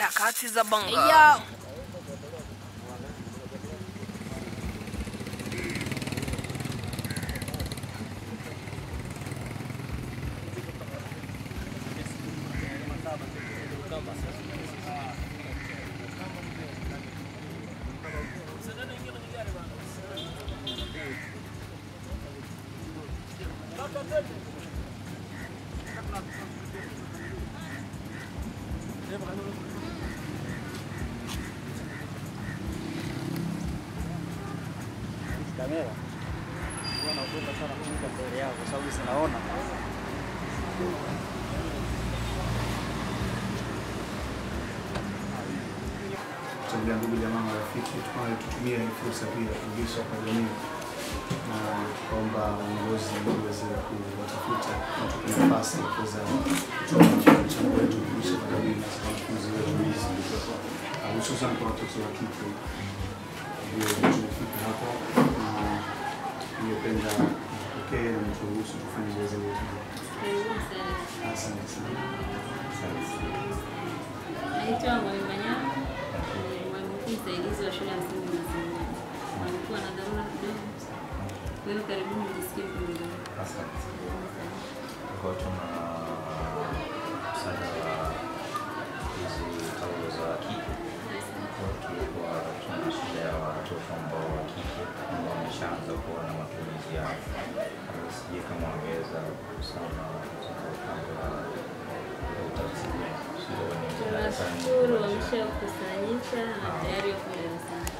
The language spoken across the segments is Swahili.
打卡，这是个宾馆。Kamera huwa naogopa sana kuja mbele yao kwa sababu sinaona. Kutembelea ndugu jamaa marafiki, tutumie hii ya pia kurudisha kwa jamii. Na kuomba uongozi uweze kuwatafuta na tupe nafasi ya kuweza mchango wetu kurudisha kwa jamii na wanafunzi wetu hizi. Hususan kwa watoto wa kike. Ndio tumefika hapo ningependa mpokee na mturuhusu kufanya zoezi letu. Asante sana. Naitwa Mwalimu Manyama, mwalimu mkuu msaidizi wa shule ya msingi Mazingira. Na dharura kidogo, kwa hiyo karibuni mjisikie vizuri. Asante. Kwa tuna wa hizi taulo za kike. Kwa tulikuwa tuna shida ya watoto ambao wa kike ambao wameshaanza kuwa na matumizi yao. Sijui kama wameweza kusoma. Tunashukuru wameshakusanyika na tayari wako darasani.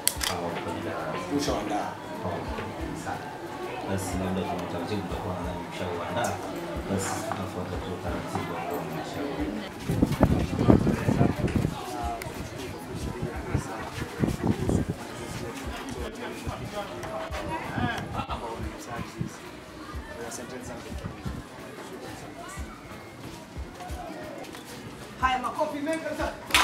Ushaandaa. basi labda kuna utaratibu utakuwa mshauandaa, basi tutafuata tu utaratibu ambao mmeshauweka. Haya, makofi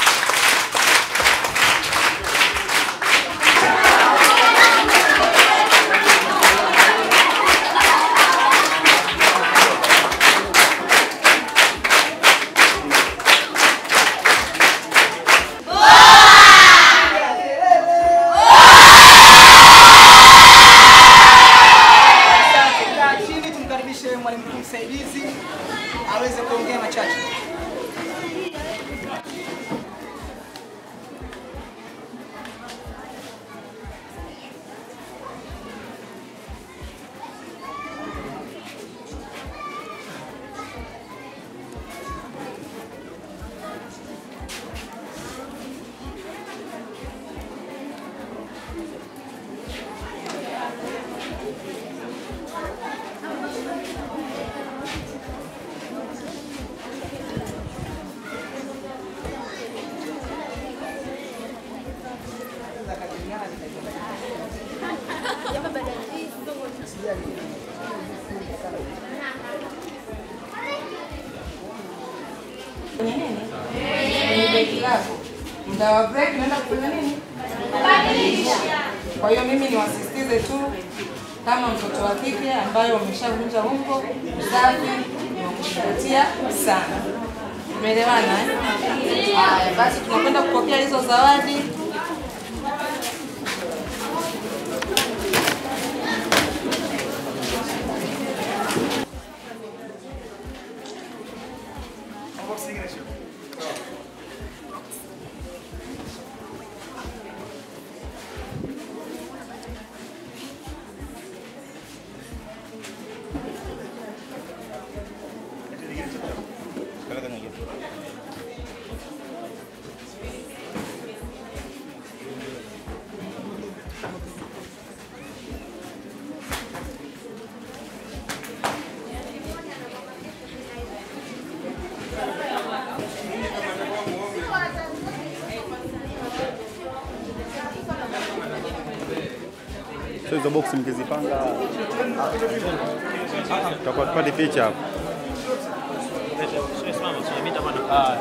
muda wa break naenda kufanya nini? Kwa hiyo mimi niwasisitize tu kama mtoto wa kike ambaye wameshavunja ungo, uzazi ni sana. Umeelewana eh? Basi tunakwenda kupokea hizo zawadi. Hizo boksi mkizipanga tutakuwa tupate picha hapo. eso es, vamos. Ah.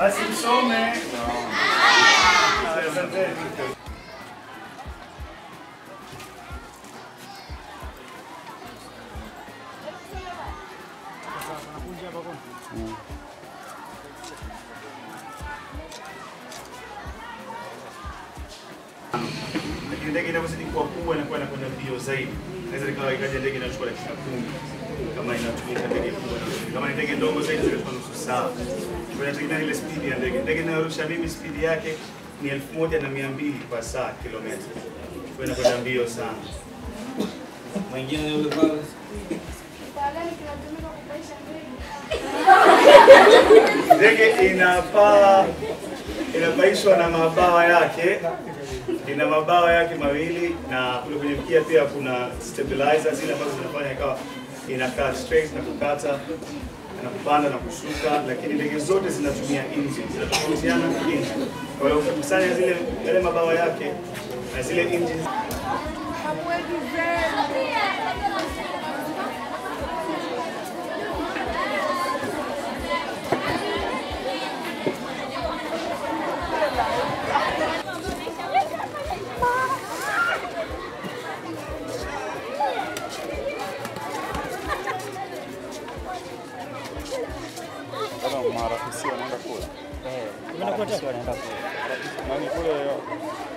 Asanteni. msome. ndege inavyozidi kuwa kubwa inakuwa inakwenda mbio zaidi. naweza nikawa ikaja ndege inachukua dakika kumi kama inatumika ndege kubwa, kama ni ndege ndogo zaidi nusu saa. Inategemea ile spidi ya ndege. Ndege inayorusha mimi spidi yake ni elfu moja na mia mbili kwa saa kilomita, kwa inakwenda mbio sana. Mwingine yule pale. Ndege inapaa inapaishwa na mabawa yake, ina mabawa yake mawili, na kule kwenye mkia pia kuna stabilizer zile ambazo zinafanya ikawa inakaa straight na kukata na kupanda na kushuka, lakini ndege zote zinatumia engine, zinatofautiana na engine. Kwa hiyo ukikusanya zile yale mabawa yake na zile engine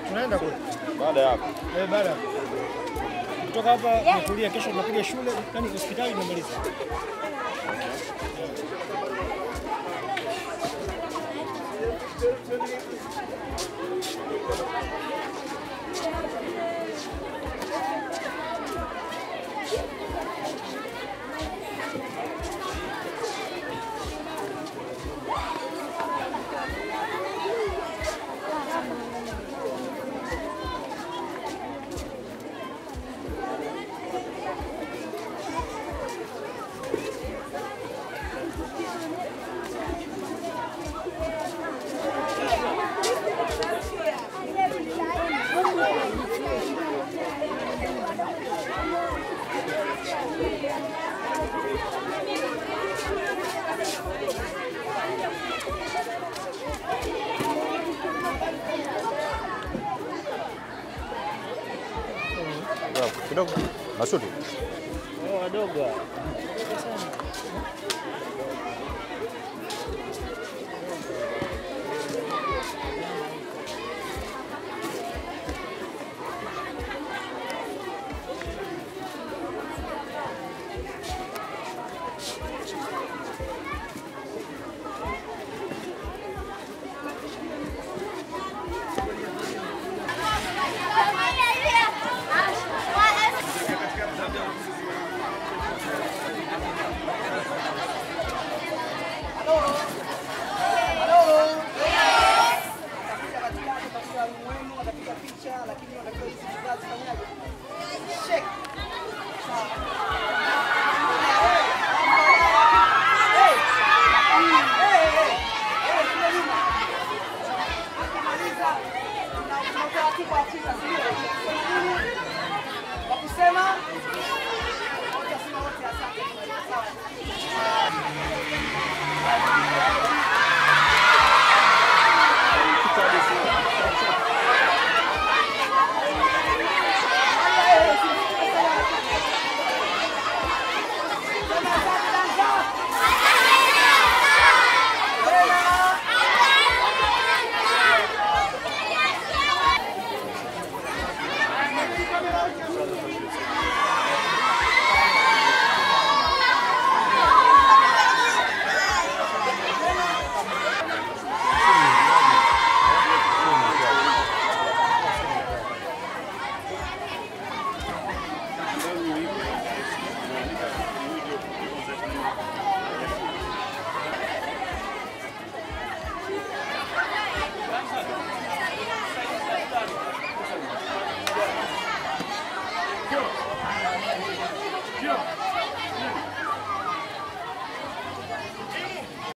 Tunaenda kule. Baada ya hapo. Eh, baada ya. Kutoka hapa nakulia, kesho tunapiga shule, yani hospitali tunamaliza. Kidogo nashuti Oh, wadogo.